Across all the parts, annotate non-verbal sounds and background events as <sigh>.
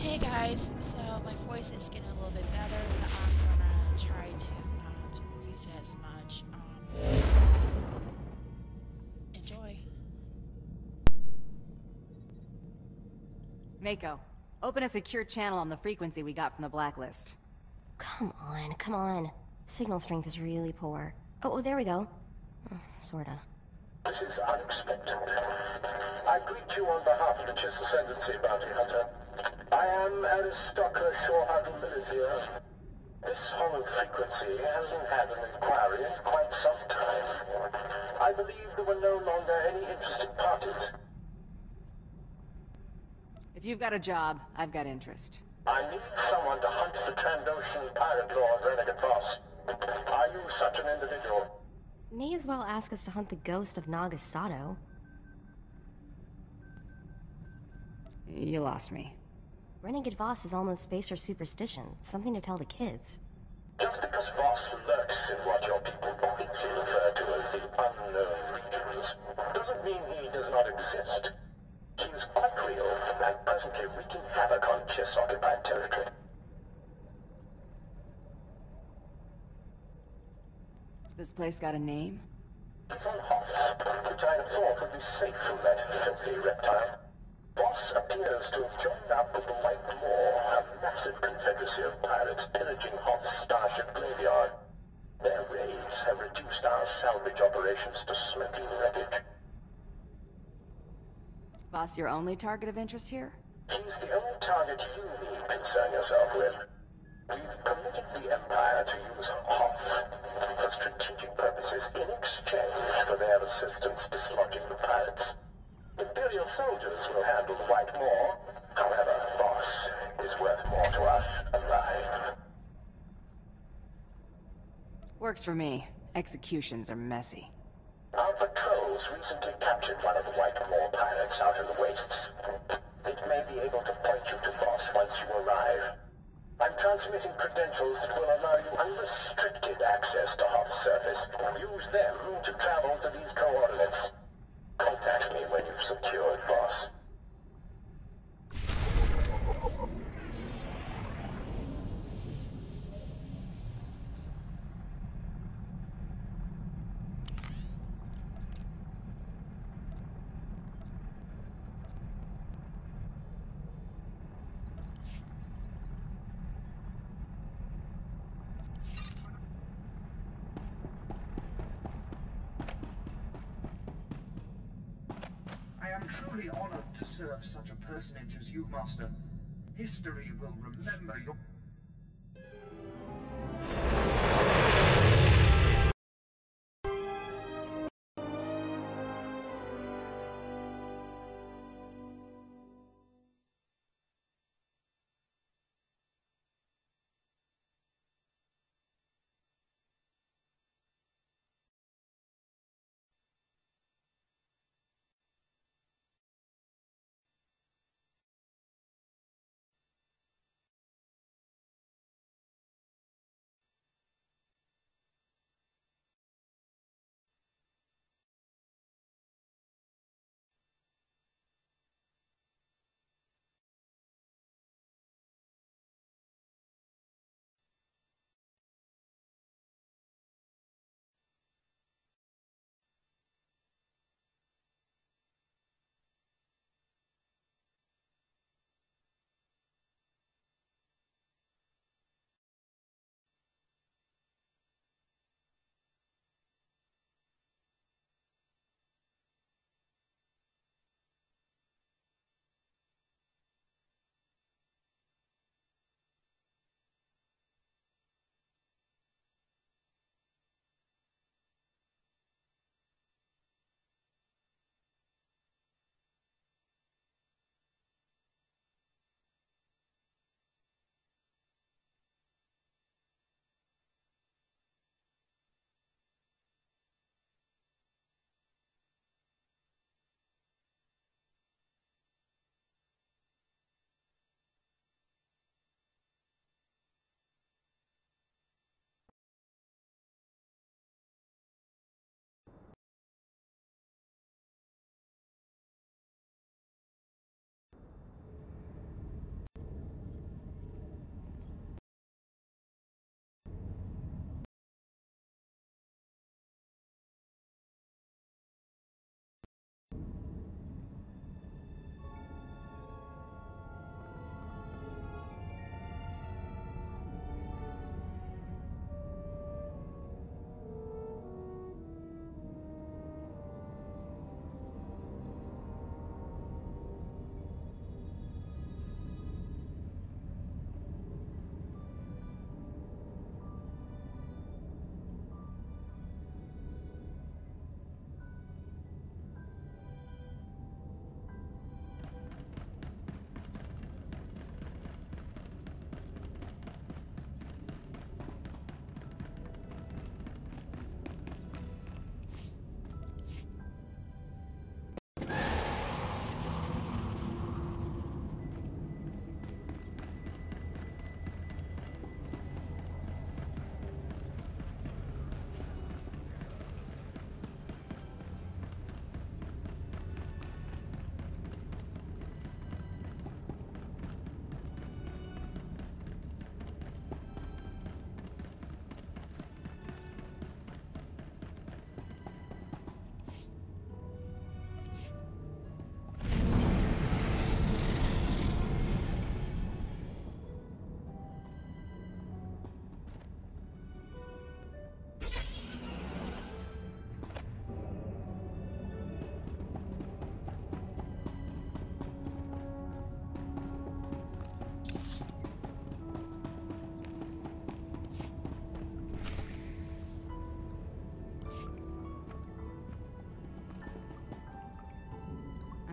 Hey guys, so my voice is getting a little bit better, but I'm gonna try to not use it as much. Um, enjoy. Mako, open a secure channel on the frequency we got from the blacklist. Come on, come on. Signal strength is really poor. Oh, oh there we go. Uh, sorta. This is unexpected. I greet you on behalf of the Chiss Ascendancy, Bounty Hunter. I am Aristocra Shorehardle Milithir. This hollow frequency hasn't had an inquiry in quite some time. I believe there were no longer any interested parties. If you've got a job, I've got interest. I need someone to hunt the Trandoshan pirate lord Renegade Voss. Are you such an individual? May as well ask us to hunt the ghost of Nagasato. You lost me. Renegade Voss is almost spacer superstition, something to tell the kids. Just because Voss lurks in what your people quickly refer to as the unknown regions, doesn't mean he does not exist. He is quite real, and presently wreaking havoc on Chiss-occupied territory. This place got a name? It's on Hoth, which I had thought would be safe from that filthy reptile. Voss appears to have joined up with the White Maw, a massive confederacy of pirates pillaging Hoth's starship graveyard. Their raids have reduced our salvage operations to smoking wreckage. Boss, your only target of interest here? He's the only target you need concern yourself with. We've permitted the Empire to use Hoth for strategic purposes in exchange for their assistance dislodging the pirates. Imperial soldiers will handle the White Maw. However, Voss is worth more to us alive. Works for me. Executions are messy. Our patrols recently captured one of the White Maw pirates out in the wastes. It may be able to point you to Voss once you arrive. I'm transmitting credentials that will allow you unrestricted access to Hoth's surface. Use them to travel to these coordinates. Contact me when you've secured Voss. I am truly honored such a personage as you, Master. History will remember your...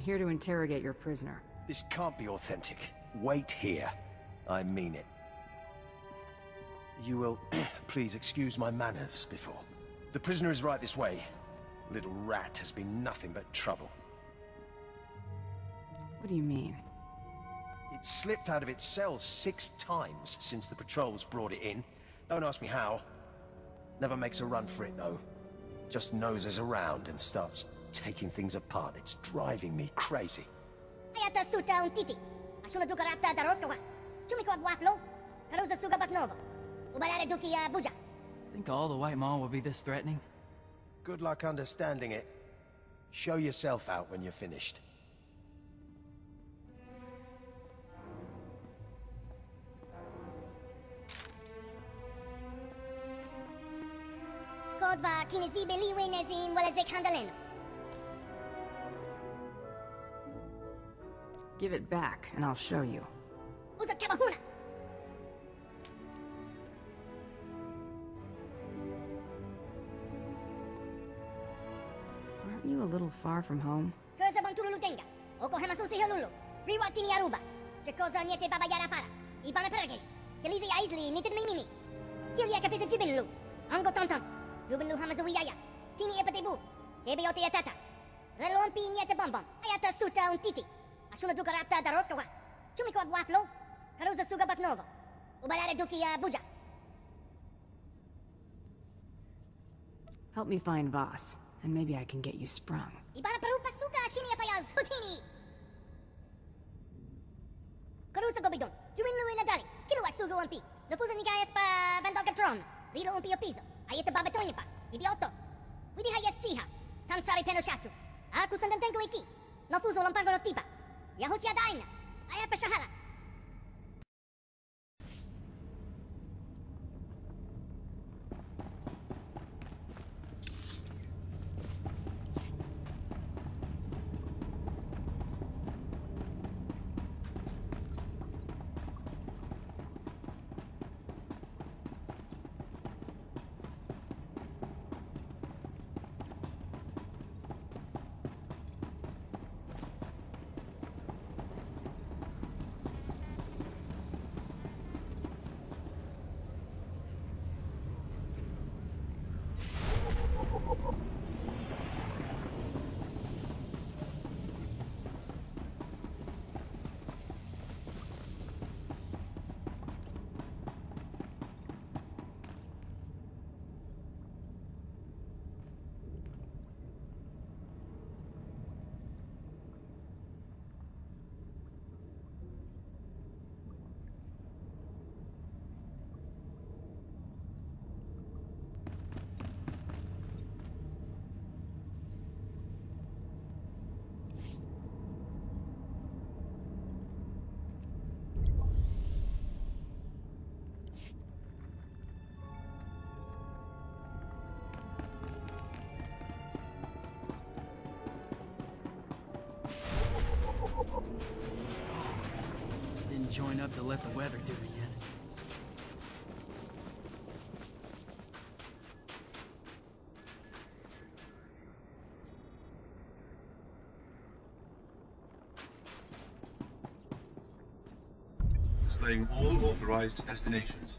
here to interrogate your prisoner. This can't be authentic. Wait here. I mean it. You will <clears throat> please excuse my manners before. The prisoner is right this way. Little rat has been nothing but trouble. What do you mean? It slipped out of its cell six times since the patrols brought it in. Don't ask me how. Never makes a run for it, though. Just noses around and starts taking things apart. It's driving me crazy. Ayata suta un titi. Asuna duka rapta da rokawa. Chumiko waflo. Karuza suga baknovo. Ubalare duki buja. Think all the White Maw will be this threatening? Good luck understanding it. Show yourself out when you're finished. Kodva kinizibe liwe nezin wala ze kandaleno. Give it back, and I'll show you. Aren't you a little far from home? Cosa bang tululu tenga. Oko hema susi helulu. Riwa tini aruba. Che cosa baba yara. Ibana perge. Kelize ya isli nitin mimini. Kilia kapisa jibilu. Ango tonton. Jubilu hamazu. Tini epate bu. Kebe yote yatata. Relon pi niente bombom. Ayata suta un titi. Asuna duka rapta da rokawa. Chumiko waflo. Karuza suga duki uh, buja. Help me find Voss, and maybe I can get you sprung. Ibana parupa suga shini apayaz. Hutini. Gobidon. Juin lui la dali. Kilowatt suga umpi. Nafusa ni gayas pa vandoga tron. Rilo umpi opiso. Ayeta babatoni pa. Idiotto. Widi hayas chiha. Tansari penoshatsu. Aku sandantengo iki. No tipa. Yahusia daina. Ayapa shahara. Join up to let the weather do it yet. Displaying all authorized destinations.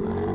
Bye.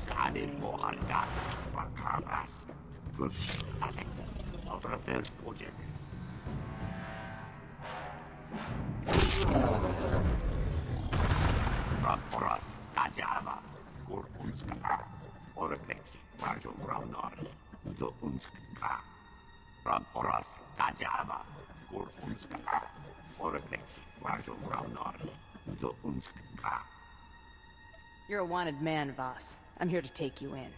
Lisanin mo hargas, pagkakas, gursasik, otra vez pujen. Raporas, kajava, kur unska, orekleksi, marjo raunar, do unska. Raporas, kajava, kur marjo raunar, do. You're a wanted man, Voss. I'm here to take you in.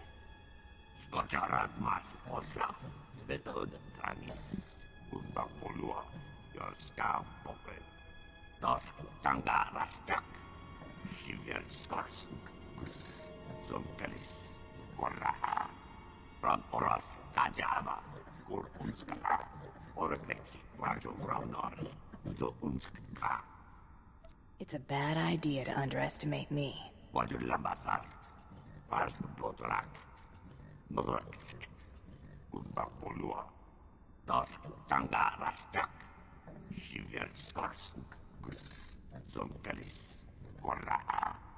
Skočarad mas osla, spetod tranis, unda polua, jorska pokret. Dos tanga rastak, shiver skorsk, kus, zonkelis, korraha. Ran oras kajava, kur unska, orekleksi, vajo raunar, do unska. It's a bad idea to underestimate me. Lambasar, Pars Bodrak, Nodraksk, Unda Polua, Das Tanga Rastak, Shiver Skarsk, Gus, Zonkelis, Korraha.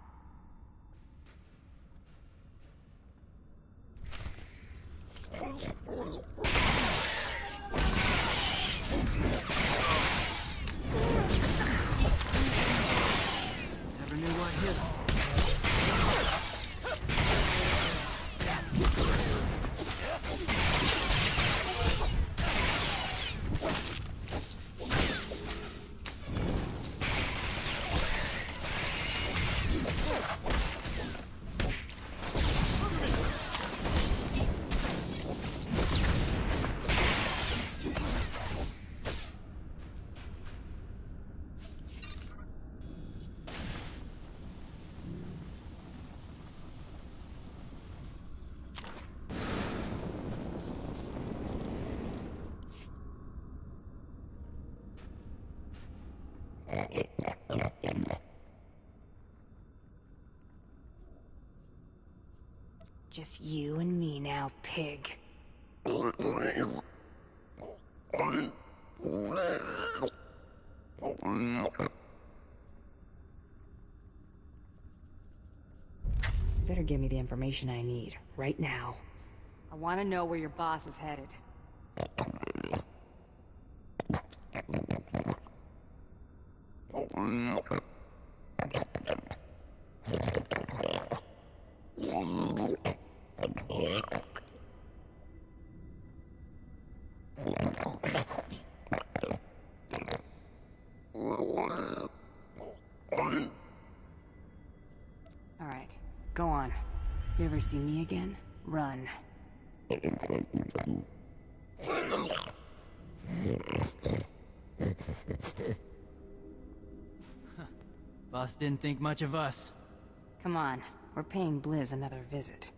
Just you and me now, pig. Better give me the information I need, right now. I want to know where your boss is headed. Alright, go on. You ever see me again? Run. <laughs> Boss didn't think much of us. Come on, we're paying Blizz another visit.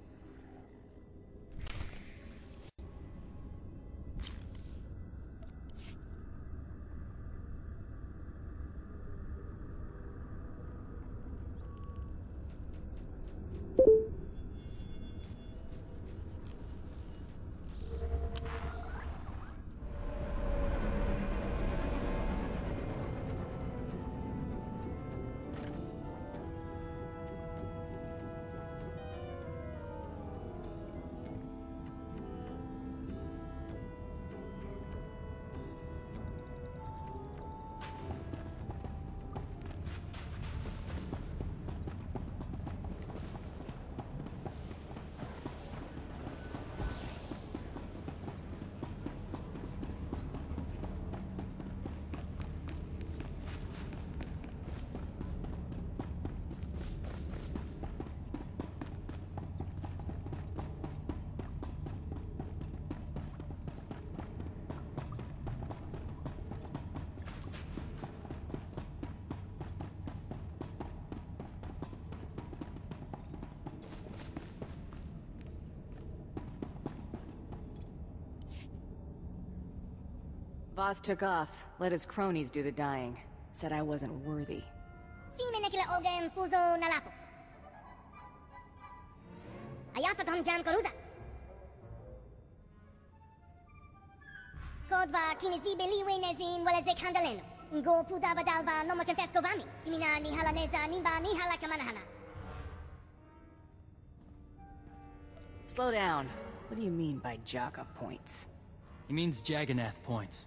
Voss took off, let his cronies do the dying. Said I wasn't worthy. Fime nekile ogen fuzo nalapo. Ayafa tom jam koruza. Kodva kinizibe liwe nezin wala ze kandaleno. Ngo pudava dalva noma confesco vami. Kimina ni halaneza nimba ni hala kamanahana. Slow down. What do you mean by Jaka points? He means Jagannath points.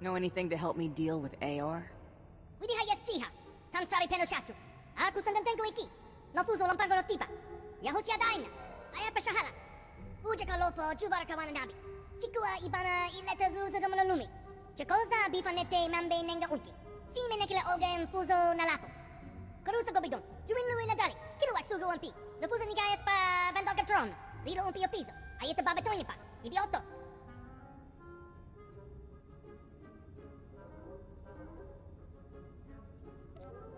Know anything to help me deal with Aor? Widi hayas chiha. Tansari penoshatsu. Aku sandantenko iki. No fuso lampago no tipa. Yahosia daina. Ayapa shahara. Uja kalopo juvar kawana nabi. Chikua ibana ileta zuza domano lumi. Chakosa bifanete mambe nenga unki. Fime nekile ogen fuso nalapo. Karusa gobidon. Juin lui la dari. Kilowatt sugo umpi. No fuso nigayas pa vandoga tron. Rido umpi o piso. Ayeta babetoine pa.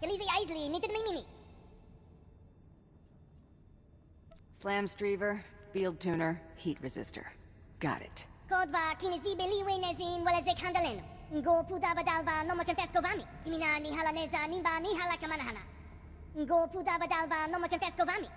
fara. Ibana perage. Kelize ya isli nitin mimini. Slam Streaver, Field Tuner, Heat Resistor. Got it. Kodva kinizibe liwe nezin wala ze kandaleno. Ngo pudava dalva noma confesco vami. Kimina ni halaneza nimba ni hala kamanahana. Ngo pudava dalva noma confesco vami.